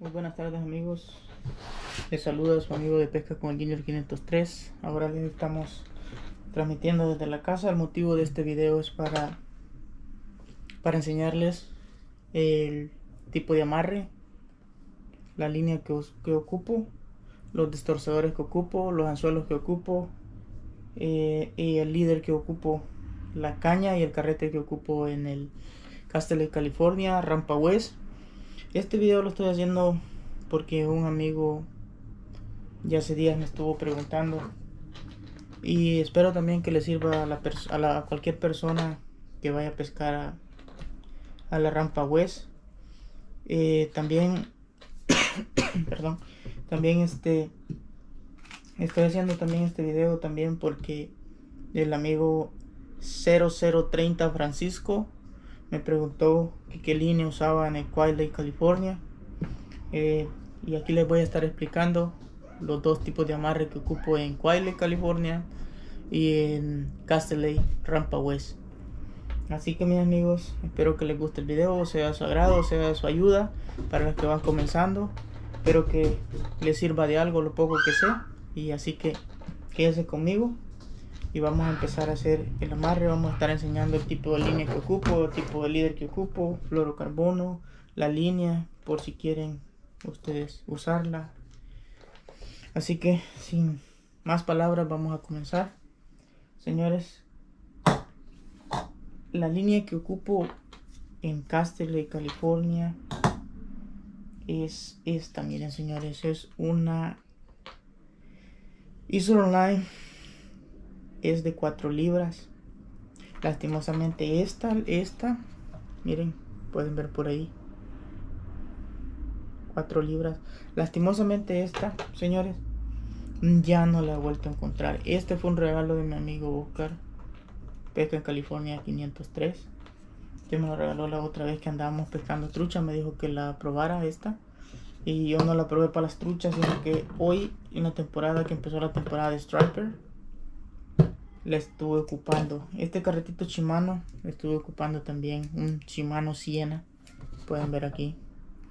Muy buenas tardes amigos. Les saluda su amigo de pesca con el Junior 503. Ahora les estamos transmitiendo desde la casa. El motivo de este video es para, para enseñarles el tipo de amarre, la línea que, que ocupo, los distorsionadores que ocupo, los anzuelos que ocupo eh, y el líder que ocupo, la caña y el carrete que ocupo en el Castle California, Rampa West este video lo estoy haciendo porque un amigo ya hace días me estuvo preguntando y espero también que le sirva a, a, cualquier persona que vaya a pescar a, la rampa west. Eh, también perdón también este estoy haciendo también este video también porque el amigo 0030 Francisco me preguntó qué línea usaba en el Lake, California. Eh, y aquí les voy a estar explicando los dos tipos de amarre que ocupo en Lake, California y en Castle Rampa West. Así que mis amigos, espero que les guste el video, sea de su agrado, sea de su ayuda para los que van comenzando. Espero que les sirva de algo lo poco que sé. Y así que quédense conmigo y vamos a empezar a hacer el amarre. Vamos a estar enseñando el tipo de línea que ocupo el tipo de líder que ocupo fluorocarbono la línea por si quieren ustedes usarla. Así que sin más palabras vamos a comenzar. Señores la línea que ocupo en Castle California es esta. Miren señores es una Line es de 4 libras. Lastimosamente esta, esta, miren, pueden ver por ahí. 4 libras. Lastimosamente esta, señores, ya no la he vuelto a encontrar. Este fue un regalo de mi amigo Oscar. Pesca en California 503. Que me lo regaló la otra vez que andábamos pescando trucha. Me dijo que la probara esta. Y yo no la probé para las truchas, sino que hoy, en la temporada que empezó la temporada de Striper, la estuve ocupando. Este carretito Shimano estuve ocupando también un Shimano Siena. Pueden ver aquí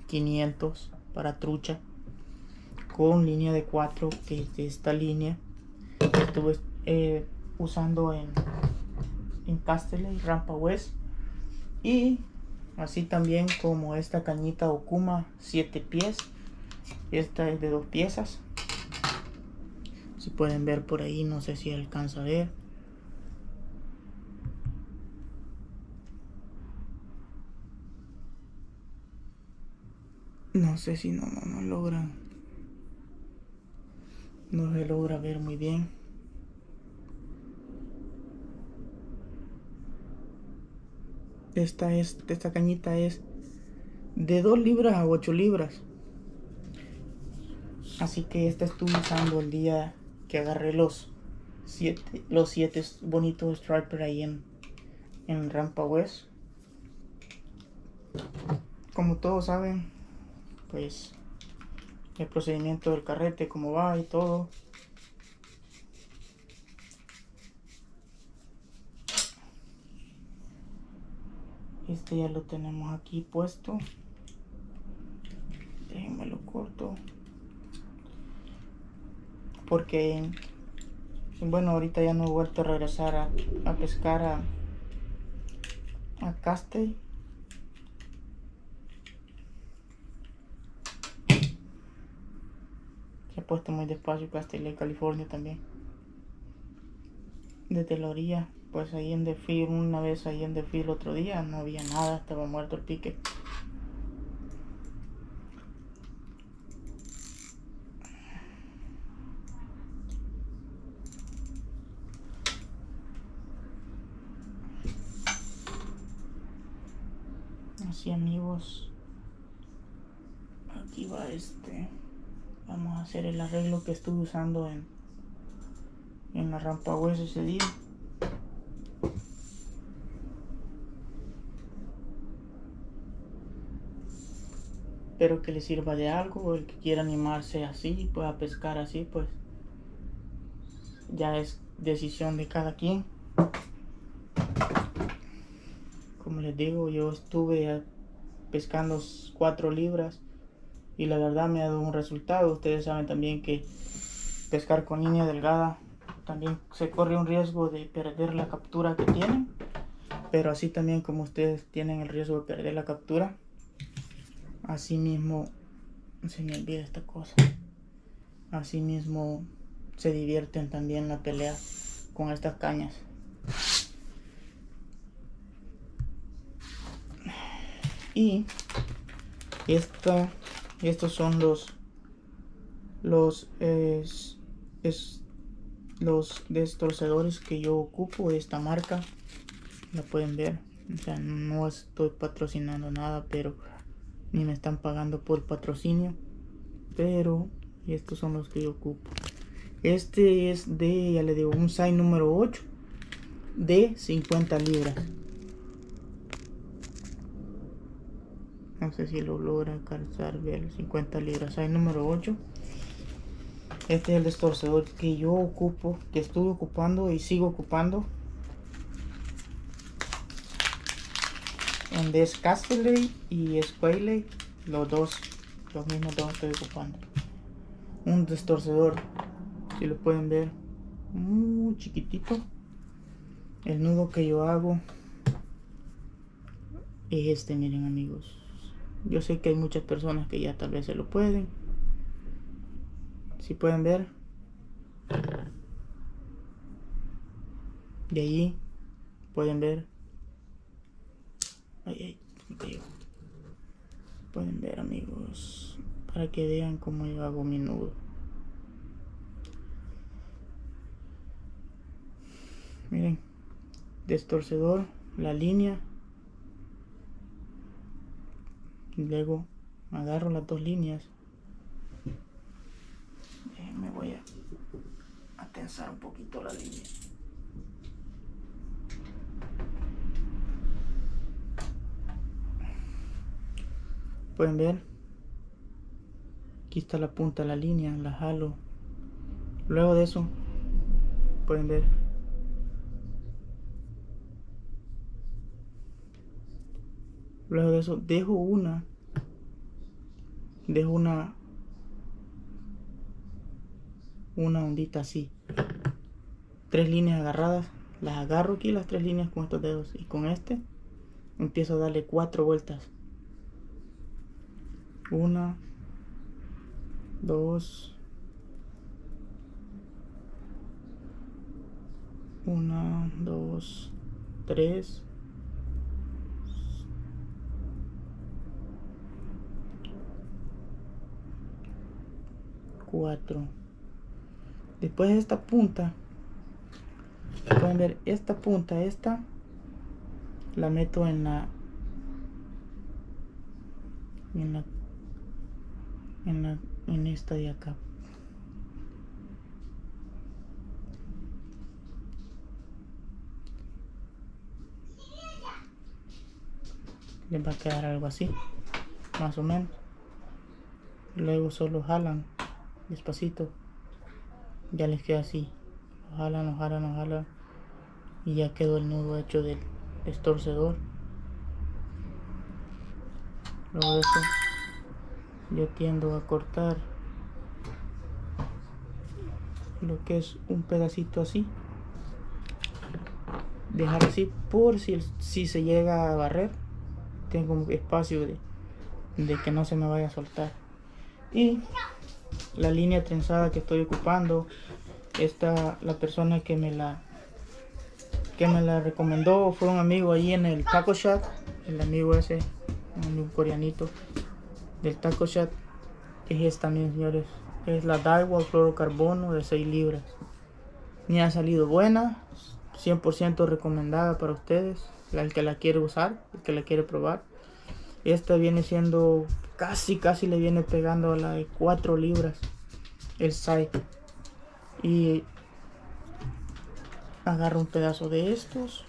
500 para trucha con línea de 4 que es de esta línea. Estuve eh, usando en, en Castle y Rampa West. Y así también como esta cañita Okuma 7 pies. Esta es de dos piezas. Si pueden ver por ahí, no sé si alcanza a ver. No sé si no, no, no logran. No se logra ver muy bien. Esta es, esta cañita es de 2 libras a 8 libras. Así que esta estuve usando el día que agarré los 7 los siete bonitos striper ahí en, en Rampa West. Como todos saben, pues el procedimiento del carrete, cómo va y todo. Este ya lo tenemos aquí puesto. Déjenme lo corto. Porque, bueno, ahorita ya no he vuelto a regresar a, a pescar a, a Castell puesto muy despacio Castilla y California también. Desde la orilla, pues ahí en Defil, una vez ahí en Defil otro día, no había nada, estaba muerto el pique. Así amigos, aquí va este vamos a hacer el arreglo que estuve usando en, en la rampa hueso ese día espero que le sirva de algo el que quiera animarse así pueda pescar así pues ya es decisión de cada quien. Como les digo yo estuve pescando 4 libras y la verdad me ha dado un resultado. Ustedes saben también que pescar con línea delgada también se corre un riesgo de perder la captura que tienen. Pero así también como ustedes tienen el riesgo de perder la captura, así mismo se me olvida esta cosa. Así mismo se divierten también la pelea con estas cañas. Y esta, estos son los los es, los destorcedores que yo ocupo de esta marca. La pueden ver. O sea, no estoy patrocinando nada, pero ni me están pagando por patrocinio. Pero estos son los que yo ocupo. Este es de, ya le digo, un size número 8 de 50 libras. No sé si lo logra calzar, ver 50 libras. Size número 8. Este es el destorcedor que yo ocupo, que estuve ocupando y sigo ocupando. En es Casterley y Squaley, los dos, los mismos dos estoy ocupando. Un destorcedor si lo pueden ver muy chiquitito el nudo que yo hago es este miren amigos yo sé que hay muchas personas que ya tal vez se lo pueden. Si pueden ver. De allí pueden ver. Ay, ay, pueden ver amigos para que vean cómo yo hago mi nudo. Miren destorcedor la línea y luego agarro las dos líneas. Me voy a, a tensar un poquito la línea. Pueden ver aquí está la punta de la línea la jalo. Luego de eso pueden ver luego de eso dejo una. Dejo una una ondita así. Tres líneas agarradas las agarro aquí las tres líneas con estos dedos. Y con este empiezo a darle cuatro vueltas. Una dos una dos tres cuatro. Después de esta punta pueden ver esta punta esta la meto en la en la en la en esta de acá. Les va a quedar algo así más o menos. Luego solo jalan despacito. Ya les queda así. Ojalá no jalan ojalá. Y ya quedó el nudo hecho del estorcedor. Luego de eso yo tiendo a cortar lo que es un pedacito así. Dejar así por si, si se llega a barrer. Tengo espacio de, de que no se me vaya a soltar. Y la línea trenzada que estoy ocupando. Esta la persona que me la que me la recomendó fue un amigo ahí en el taco chat. El amigo ese un coreanito del taco chat es esta también señores. Es la Daiwa fluorocarbono de 6 libras. Me ha salido buena 100% recomendada para ustedes el que la quiere usar el que la quiere probar. Esta viene siendo casi casi le viene pegando a la de 4 libras el side y agarro un pedazo de estos.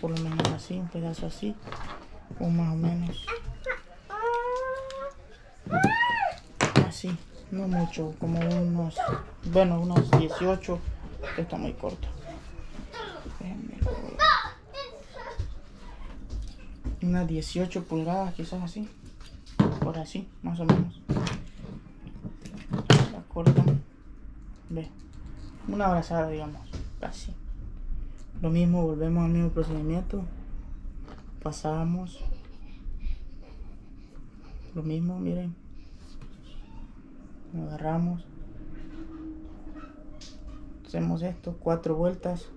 Por lo menos así un pedazo así o más o menos. Así no mucho como unos bueno unos 18 está muy corto unas 18 pulgadas, quizás así, por así, más o menos. La cortan, ve, una abrazada, digamos, casi. Lo mismo, volvemos al mismo procedimiento, pasamos, lo mismo, miren, agarramos, hacemos esto, cuatro vueltas,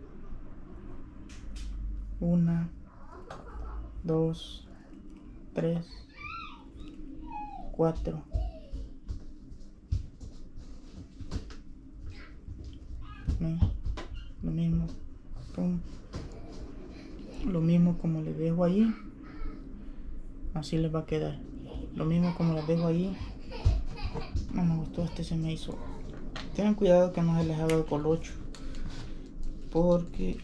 una, dos, tres, cuatro. Lo mismo. Lo mismo como le dejo ahí. Así les va a quedar. Lo mismo como les dejo ahí. No me gustó, este se me hizo. Tengan cuidado que no se les haga el colocho. Porque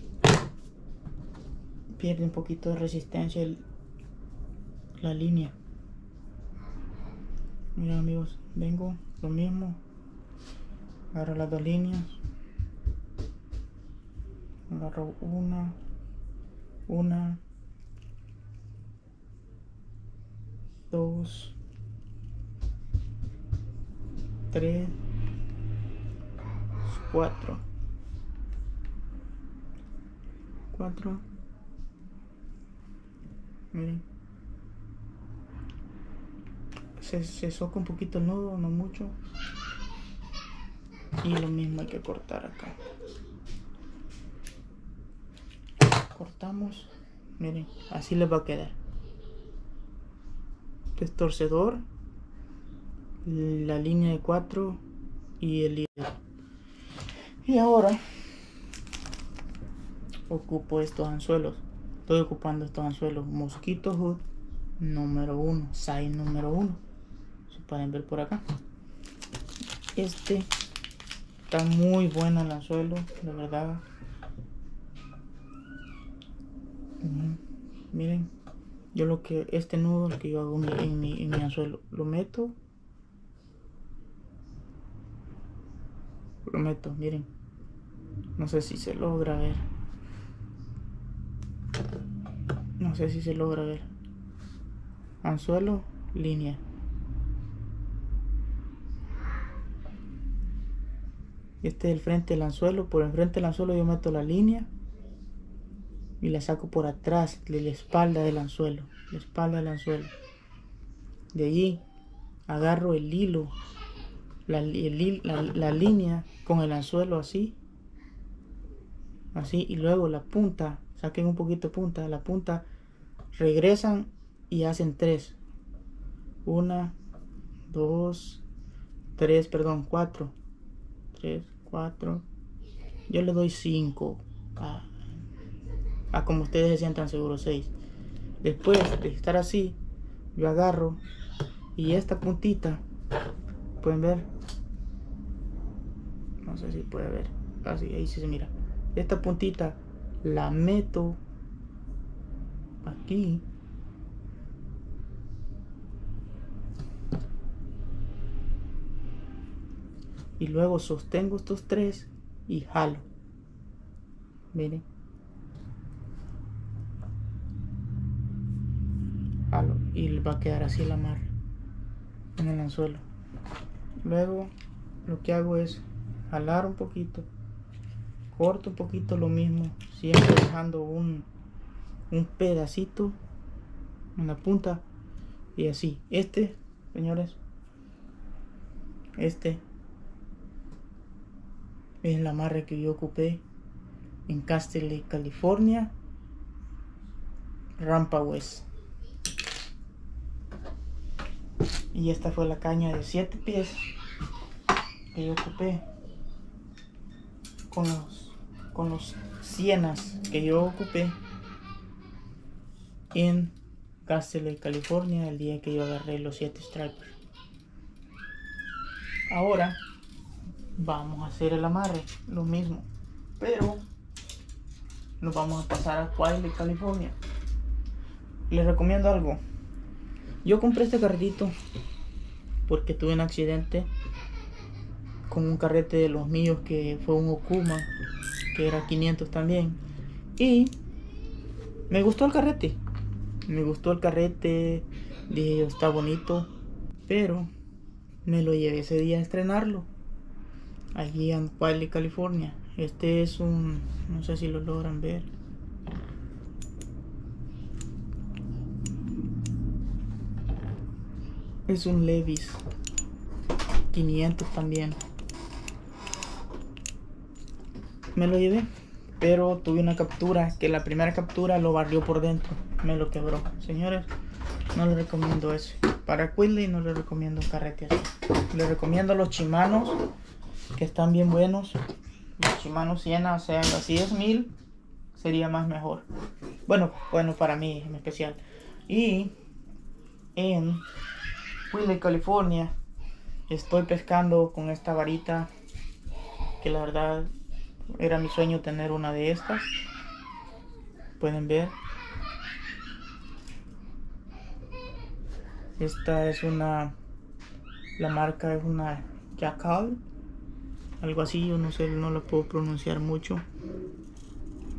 pierde un poquito de resistencia la línea. Miren amigos vengo lo mismo. Agarro las dos líneas. Agarro una una dos tres cuatro. Cuatro miren. Se, se soca un poquito el nudo no mucho. Y lo mismo hay que cortar acá. Cortamos miren así les va a quedar. Torcedor la línea de 4 y el líder y ahora ocupo estos anzuelos estoy ocupando estos anzuelos mosquito hood número 1 size número 1 se pueden ver por acá. Este está muy bueno el anzuelo de verdad. Miren yo lo que este nudo que yo hago en mi anzuelo lo meto. Lo meto miren. No sé si se logra ver no sé si se logra ver. Anzuelo línea. Este es el frente del anzuelo. Por el frente del anzuelo yo meto la línea y la saco por atrás de la espalda del anzuelo la espalda del anzuelo. De allí agarro el hilo la, la línea con el anzuelo así así y luego la punta saquen un poquito de punta la punta regresan y hacen tres. Una dos tres perdón cuatro. Tres cuatro. Yo le doy cinco a, a como ustedes se sientan seguros seis. Después de estar así yo agarro y esta puntita pueden ver. No sé si puede ver. Así ahí sí se mira. Esta puntita la meto aquí. Y luego sostengo estos tres y jalo. Miren. Jalo y va a quedar así la amarre en el anzuelo. Luego lo que hago es jalar un poquito corto un poquito lo mismo siempre dejando un, un pedacito en la punta y así. Este señores este es la amarre que yo ocupé en Castle California Rampa West. Y esta fue la caña de 7 pies que yo ocupé con los con los sienas que yo ocupé en Castle, California, el día que yo agarré los 7 stripers. Ahora vamos a hacer el amarre, lo mismo, pero nos vamos a pasar a Quail, California. Les recomiendo algo. Yo compré este carrito porque tuve un accidente con un carrete de los míos que fue un Okuma que era 500 también. Y me gustó el carrete. Me gustó el carrete, dije está bonito, pero me lo llevé ese día a estrenarlo allí en Wiley, California. Este es un, no sé si lo logran ver. Es un Levis 500 también. Me lo llevé, pero tuve una captura que la primera captura lo barrió por dentro, me lo quebró. Señores, no les recomiendo eso. Para Quidley no les recomiendo carrete así. Les recomiendo los chimanos que están bien buenos. Los Shimano Siena, o sea, así es mil sería más mejor. Bueno, bueno para mí en especial. Y en Wiley, California, estoy pescando con esta varita que la verdad era mi sueño tener una de estas. Pueden ver. Esta es una la marca es una Jackal algo así, yo no sé, no lo puedo pronunciar mucho.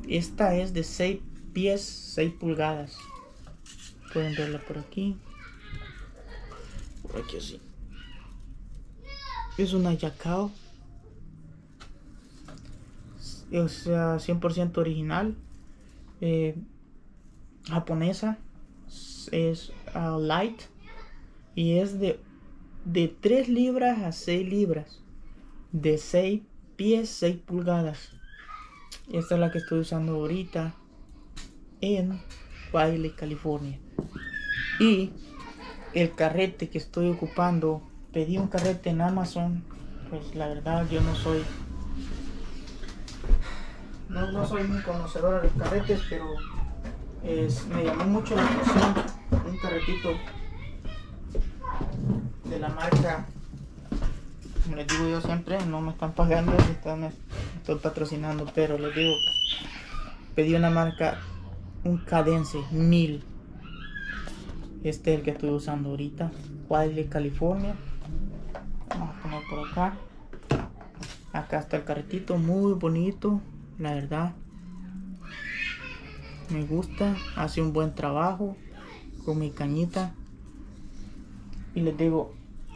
Esta es de 6 pies, 6 pulgadas. Pueden verla por aquí. Por aquí así. Es una Yakao. O sea, 100% original. Eh, japonesa. Es uh, light. Y es de, de 3 libras a 6 libras de 6 pies 6 pulgadas esta es la que estoy usando ahorita en Baile, California y el carrete que estoy ocupando pedí un carrete en Amazon pues la verdad yo no soy no, no soy muy conocedor de los carretes pero me llamó mucho la atención un carretito de la marca como les digo yo siempre, no me están pagando, me estoy patrocinando, pero les digo, pedí una marca, un Cadence 1000. Este es el que estoy usando ahorita, Wiley, California. Vamos a poner por acá. Acá está el carretito, muy bonito, la verdad. Me gusta, hace un buen trabajo con mi cañita. Y les digo,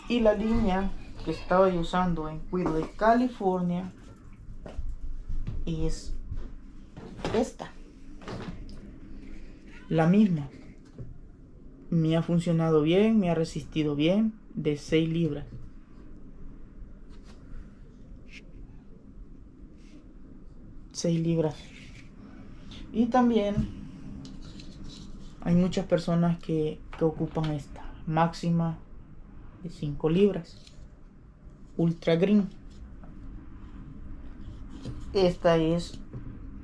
y la línea que estaba usando en Whitley, California es esta. La misma. Me ha funcionado bien, me ha resistido bien de 6 libras. Seis libras. Y también hay muchas personas que, que ocupan esta máxima de 5 libras. Ultra Green. Esta es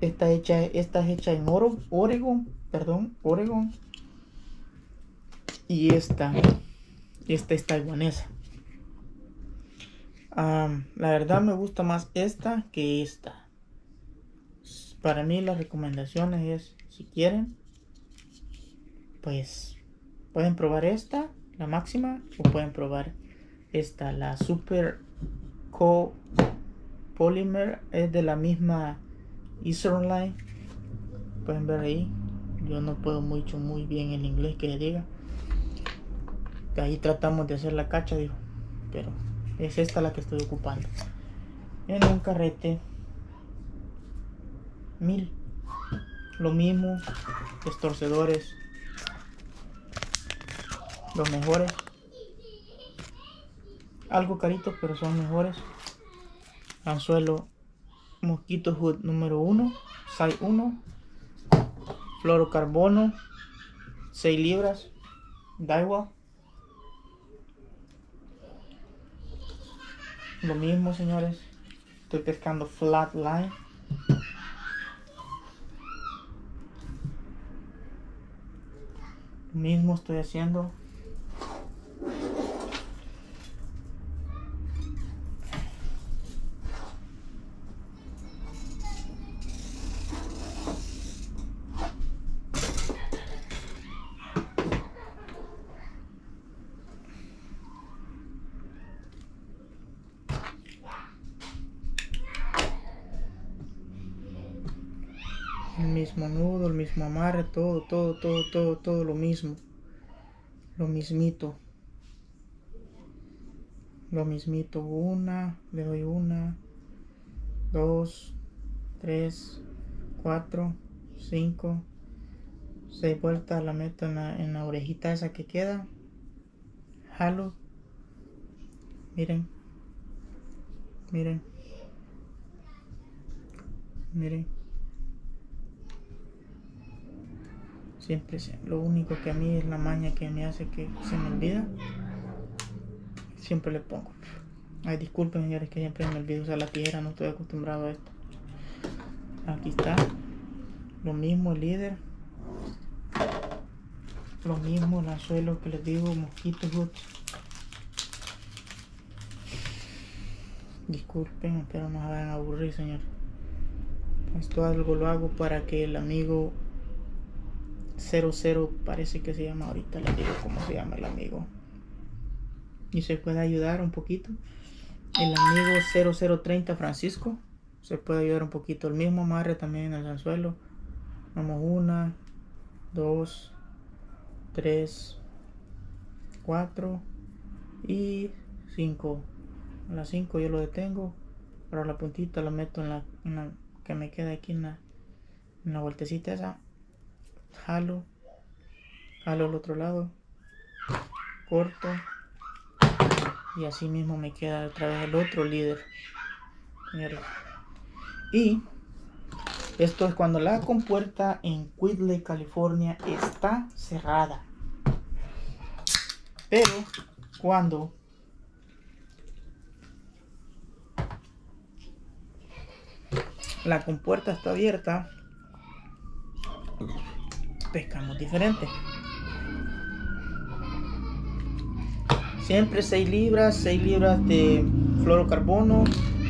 esta hecha esta hecha en oro, perdón, Oregon. Y esta esta es taiwanesa. la verdad me gusta más esta que esta. Para mí las recomendaciones es si quieren pues pueden probar esta, la máxima o pueden probar esta, la Super Co Polymer, es de la misma Eastern Line. Pueden ver ahí. Yo no puedo mucho muy bien el inglés que diga. Ahí tratamos de hacer la cacha, digo. Pero es esta la que estoy ocupando. En un carrete. Mil. Lo mismo. Estorcedores. Los mejores algo caritos pero son mejores anzuelo mosquito hood número 1 size 1 fluorocarbono 6 libras Daiwa lo mismo señores estoy pescando flat line lo mismo estoy haciendo mismo nudo, el mismo amarre, todo, todo, todo, todo, todo lo mismo. Lo mismito. Lo mismito. Una, le doy una, dos, tres, cuatro, cinco, seis vueltas, la meto en la, en la orejita esa que queda. Jalo. Miren. Miren. Miren. Siempre, lo único que a mí es la maña que me hace que se me olvida. Siempre le pongo. Ay, disculpen señores que siempre me olvido usar la tijera, no estoy acostumbrado a esto. Aquí está. Lo mismo el líder. Lo mismo el anzuelo que les digo, mosquito hoods. Disculpen, espero no vayan a aburrir, señor. Esto algo lo hago para que el amigo 00 parece que se llama ahorita le digo cómo se llama el amigo. Y se puede ayudar un poquito. El amigo 0030 Francisco se puede ayudar un poquito. El mismo amarre también en el anzuelo. Vamos una dos tres cuatro y cinco. A las 5 yo lo detengo pero la puntita la meto en la, en la que me queda aquí en la, en la vueltecita esa jalo, jalo al otro lado, corto y así mismo me queda otra vez el otro líder. Y esto es cuando la compuerta en Quigley, California está cerrada. Pero cuando la compuerta está abierta, pescamos diferente. Siempre 6 libras, 6 libras de fluorocarbono,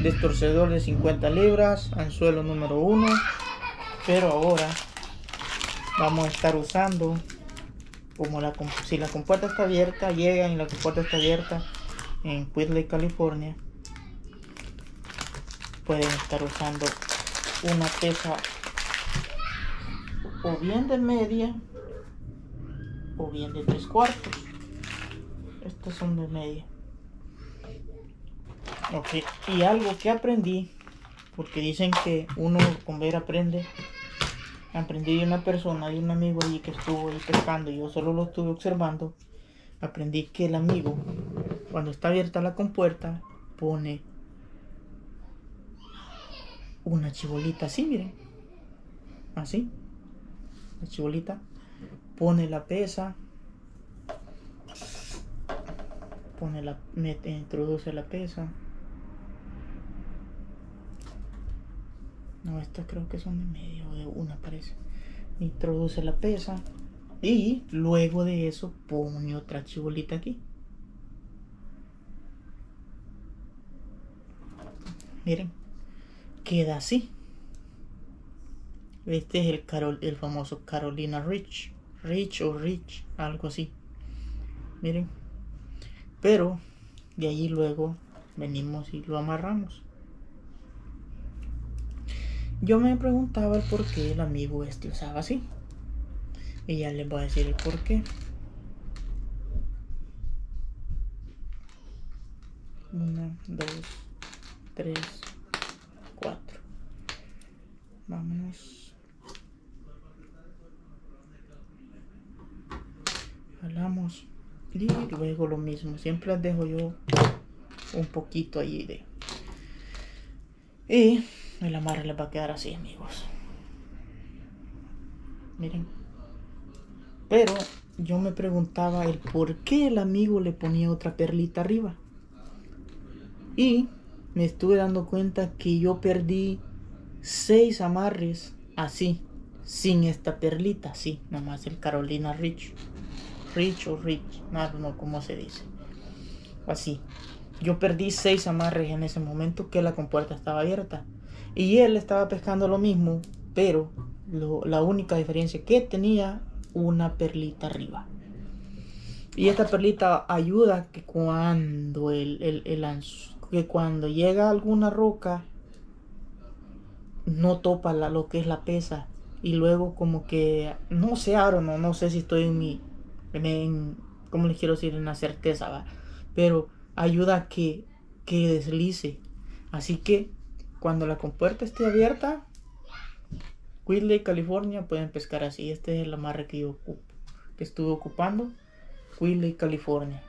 destorcedor de 50 libras, anzuelo número 1. Pero ahora vamos a estar usando, como la, si la compuerta está abierta, llegan y la compuerta está abierta en Quigley, California, pueden estar usando una pesa o bien de media o bien de tres cuartos. Estos son de media. Ok, y algo que aprendí, porque dicen que uno con ver aprende. Aprendí de una persona, de un amigo allí que estuvo ahí pescando y yo solo lo estuve observando. Aprendí que el amigo, cuando está abierta la compuerta, pone una chibolita así, miren. Así la chibolita, pone la pesa, pone la, mete, introduce la pesa. No, estas creo que son de medio o de una parece. Introduce la pesa y luego de eso pone otra chibolita aquí. Miren, queda así. Este es el, Carol, el famoso Carolina Rich. Rich o Rich, algo así. Miren. Pero de allí luego venimos y lo amarramos. Yo me preguntaba el por qué el amigo este usaba así. Y ya les voy a decir el por qué. Una, dos, tres, cuatro. Vámonos. Y luego lo mismo siempre las dejo yo un poquito allí de y el amarre les va a quedar así amigos. Miren. Pero yo me preguntaba el por qué el amigo le ponía otra perlita arriba. Y me estuve dando cuenta que yo perdí seis amarres así sin esta perlita así nomás el Carolina Rich Rich o Rich, no, no, como se dice. Así. Yo perdí seis amarres en ese momento que la compuerta estaba abierta. Y él estaba pescando lo mismo, pero la única diferencia que tenía una perlita arriba. Y esta perlita ayuda que cuando el, el, que cuando llega alguna roca no topa la, lo que es la pesa y luego como que no sé ahora no no sé si estoy en mi en, cómo les quiero decir en la certeza ¿va? pero ayuda a que que deslice. Así que cuando la compuerta esté abierta Quidley California pueden pescar así. Este es el amarre que yo ocupo que estuve ocupando. Quidley California.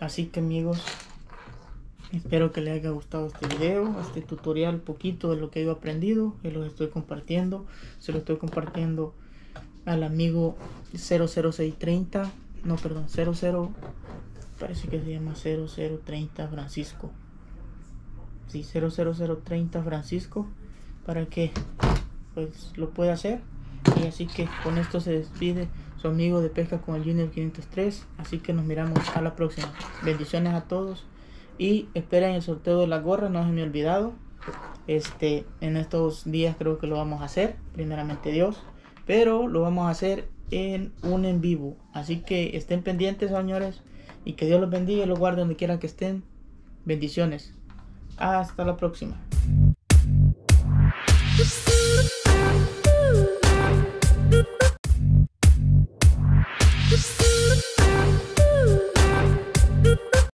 Así que amigos Espero que les haya gustado este video, este tutorial, poquito de lo que he aprendido, y lo estoy compartiendo. Se lo estoy compartiendo al amigo 00630, no perdón, 00, parece que se llama 0030 Francisco. Sí, 00030 Francisco, para que pues lo pueda hacer. Y así que con esto se despide su amigo de pesca con el Junior 503. Así que nos miramos a la próxima. Bendiciones a todos. Y esperen el sorteo de la gorra, no se me ha olvidado. Este, en estos días creo que lo vamos a hacer, primeramente Dios. Pero lo vamos a hacer en un en vivo. Así que estén pendientes, señores. Y que Dios los bendiga y los guarde donde quiera que estén. Bendiciones. Hasta la próxima.